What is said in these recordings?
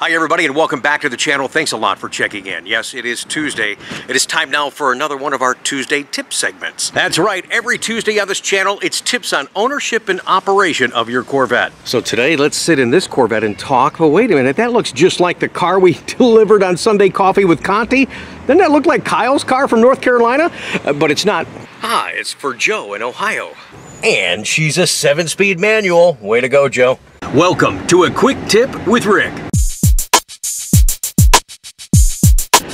Hi, everybody, and welcome back to the channel. Thanks a lot for checking in. Yes, it is Tuesday. It is time now for another one of our Tuesday tip segments. That's right. Every Tuesday on this channel, it's tips on ownership and operation of your Corvette. So today, let's sit in this Corvette and talk. But wait a minute, that looks just like the car we delivered on Sunday Coffee with Conti. Doesn't that look like Kyle's car from North Carolina? Uh, but it's not. Ah, it's for Joe in Ohio. And she's a seven-speed manual. Way to go, Joe. Welcome to a quick tip with Rick.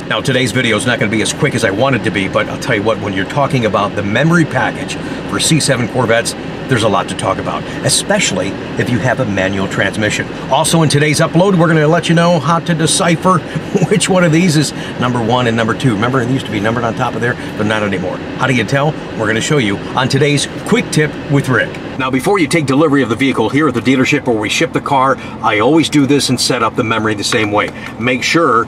Now today's video is not going to be as quick as I wanted to be, but I'll tell you what, when you're talking about the memory package for C7 Corvettes, there's a lot to talk about, especially if you have a manual transmission. Also in today's upload, we're going to let you know how to decipher which one of these is number one and number two. Remember, it used to be numbered on top of there, but not anymore. How do you tell? We're going to show you on today's Quick Tip with Rick. Now, before you take delivery of the vehicle here at the dealership where we ship the car, I always do this and set up the memory the same way. Make sure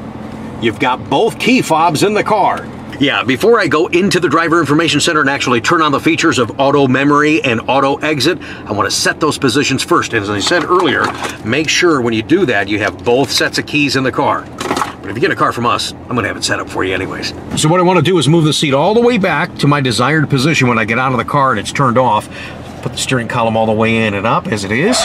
You've got both key fobs in the car. Yeah, before I go into the driver information center and actually turn on the features of auto memory and auto exit, I want to set those positions first. And as I said earlier, make sure when you do that, you have both sets of keys in the car. But if you get a car from us, I'm going to have it set up for you anyways. So what I want to do is move the seat all the way back to my desired position when I get out of the car and it's turned off put the steering column all the way in and up as it is.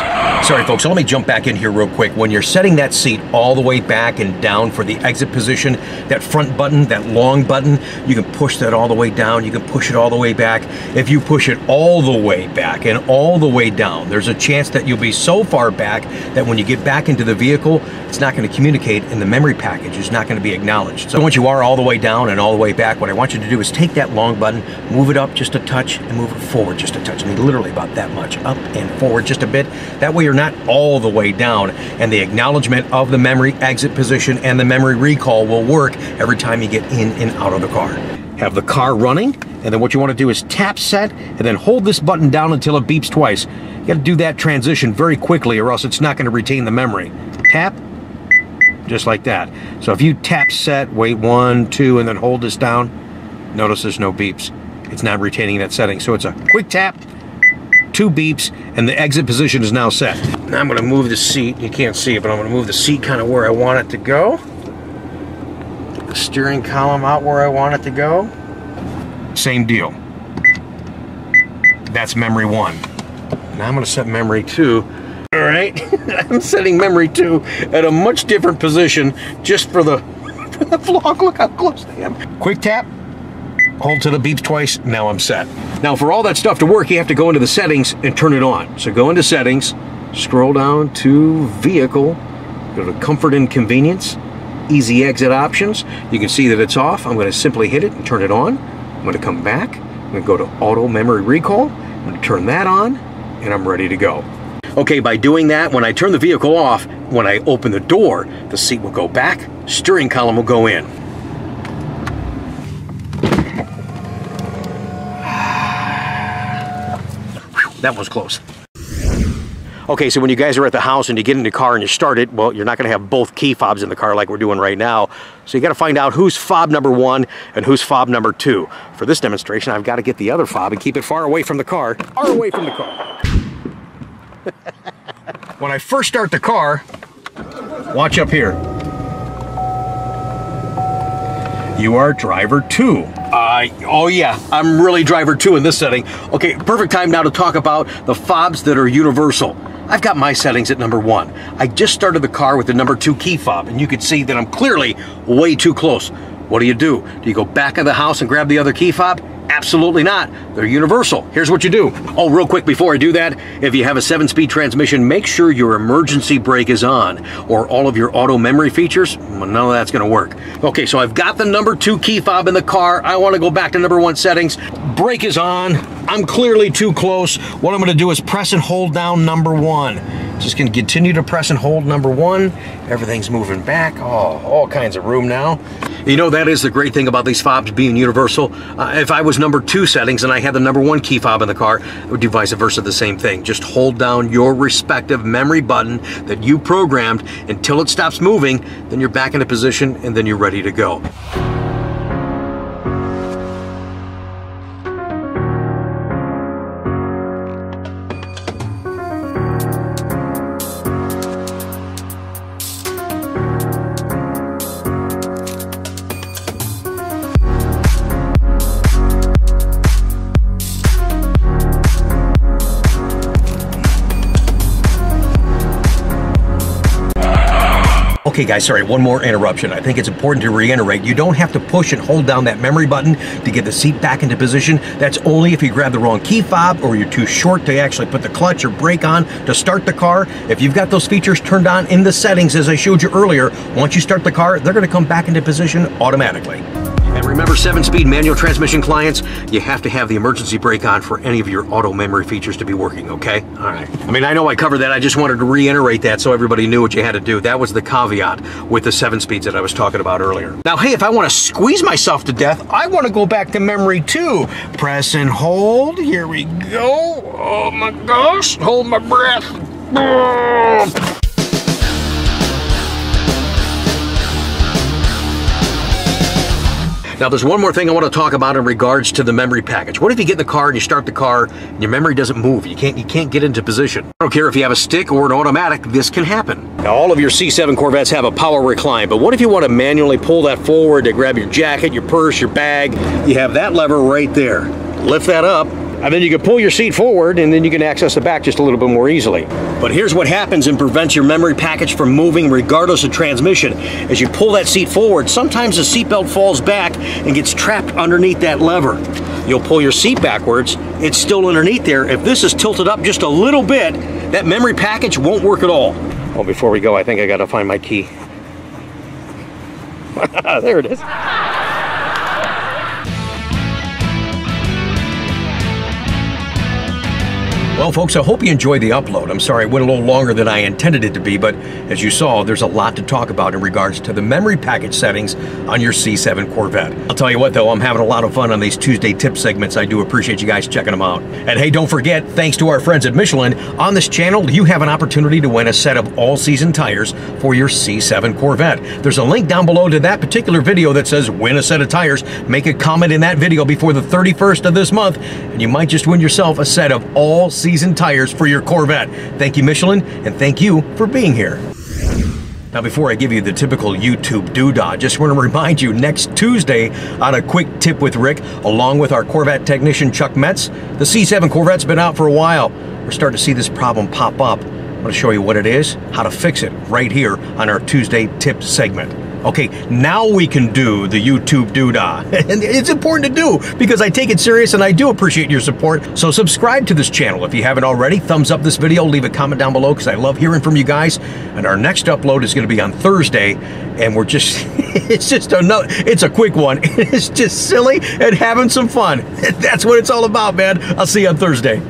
Sorry folks, so let me jump back in here real quick. When you're setting that seat all the way back and down for the exit position, that front button, that long button, you can push that all the way down, you can push it all the way back. If you push it all the way back and all the way down, there's a chance that you'll be so far back that when you get back into the vehicle, it's not going to communicate and the memory package is not going to be acknowledged. So once you are all the way down and all the way back, what I want you to do is take that long button, move it up just a touch, and move it forward just a touch. I mean, literally about that much, up and forward just a bit. That way you're not all the way down, and the acknowledgement of the memory exit position and the memory recall will work every time you get in and out of the car. Have the car running, and then what you want to do is tap set, and then hold this button down until it beeps twice. You got to do that transition very quickly, or else it's not going to retain the memory. Tap, just like that. So if you tap set, wait one, two, and then hold this down, notice there's no beeps. It's not retaining that setting. So it's a quick tap, two beeps, and the exit position is now set. Now I'm gonna move the seat. You can't see it, but I'm gonna move the seat kind of where I want it to go. Get the steering column out where I want it to go. Same deal. That's memory one. Now I'm gonna set memory two all right, I'm setting memory two at a much different position just for the, for the vlog. Look how close I am. Quick tap, hold to the beeps twice, now I'm set. Now for all that stuff to work, you have to go into the settings and turn it on. So go into settings, scroll down to vehicle, go to comfort and convenience, easy exit options. You can see that it's off. I'm gonna simply hit it and turn it on. I'm gonna come back, I'm gonna go to auto memory recall, I'm gonna turn that on, and I'm ready to go. Okay, by doing that, when I turn the vehicle off, when I open the door, the seat will go back, steering column will go in. That was close. Okay, so when you guys are at the house and you get in the car and you start it, well, you're not going to have both key fobs in the car like we're doing right now. So you got to find out who's fob number one and who's fob number two. For this demonstration, I've got to get the other fob and keep it far away from the car. Far away from the car. when I first start the car, watch up here. You are driver two. Uh, oh yeah, I'm really driver two in this setting. Okay, perfect time now to talk about the fobs that are universal. I've got my settings at number one. I just started the car with the number two key fob, and you can see that I'm clearly way too close. What do you do? Do you go back in the house and grab the other key fob? Absolutely not. They're universal. Here's what you do. Oh, real quick before I do that, if you have a seven speed transmission, make sure your emergency brake is on or all of your auto memory features. Well, none of that's going to work. Okay, so I've got the number two key fob in the car. I want to go back to number one settings. Brake is on. I'm clearly too close. What I'm going to do is press and hold down number one. Just to continue to press and hold number one. Everything's moving back. Oh, all kinds of room now. You know, that is the great thing about these fobs being universal. Uh, if I was number two settings and I had the number one key fob in the car, would do vice versa the same thing. Just hold down your respective memory button that you programmed until it stops moving, then you're back in a position and then you're ready to go. Okay guys, sorry, one more interruption. I think it's important to reiterate, you don't have to push and hold down that memory button to get the seat back into position. That's only if you grab the wrong key fob or you're too short to actually put the clutch or brake on to start the car. If you've got those features turned on in the settings as I showed you earlier, once you start the car, they're gonna come back into position automatically. Remember, seven-speed manual transmission clients, you have to have the emergency brake on for any of your auto memory features to be working, okay? All right. I mean, I know I covered that. I just wanted to reiterate that so everybody knew what you had to do. That was the caveat with the seven speeds that I was talking about earlier. Now, hey, if I want to squeeze myself to death, I want to go back to memory two. Press and hold. Here we go. Oh my gosh. Hold my breath. Now, there's one more thing I want to talk about in regards to the memory package. What if you get in the car and you start the car and your memory doesn't move? You can't you can't get into position. I don't care if you have a stick or an automatic, this can happen. Now, all of your C7 Corvettes have a power recline, but what if you want to manually pull that forward to grab your jacket, your purse, your bag? You have that lever right there. Lift that up, and then you can pull your seat forward and then you can access the back just a little bit more easily. But here's what happens and prevents your memory package from moving regardless of transmission. As you pull that seat forward, sometimes the seatbelt falls back and gets trapped underneath that lever. You'll pull your seat backwards, it's still underneath there. If this is tilted up just a little bit, that memory package won't work at all. Well, before we go, I think I gotta find my key. there it is. Well, folks, I hope you enjoyed the upload. I'm sorry it went a little longer than I intended it to be, but as you saw, there's a lot to talk about in regards to the memory package settings on your C7 Corvette. I'll tell you what, though, I'm having a lot of fun on these Tuesday tip segments. I do appreciate you guys checking them out. And hey, don't forget, thanks to our friends at Michelin, on this channel, you have an opportunity to win a set of all-season tires for your C7 Corvette. There's a link down below to that particular video that says win a set of tires. Make a comment in that video before the 31st of this month, and you might just win yourself a set of all season tires for your Corvette. Thank you, Michelin, and thank you for being here. Now, before I give you the typical YouTube doodah, just want to remind you next Tuesday on a quick tip with Rick, along with our Corvette technician Chuck Metz, the C7 Corvette's been out for a while. We're starting to see this problem pop up. I'm going to show you what it is, how to fix it right here on our Tuesday tip segment. Okay, now we can do the YouTube doodah. and it's important to do because I take it serious and I do appreciate your support. So subscribe to this channel if you haven't already. Thumbs up this video, leave a comment down below because I love hearing from you guys. And our next upload is going to be on Thursday. And we're just, it's just a, no, it's a quick one. It's just silly and having some fun. That's what it's all about, man. I'll see you on Thursday.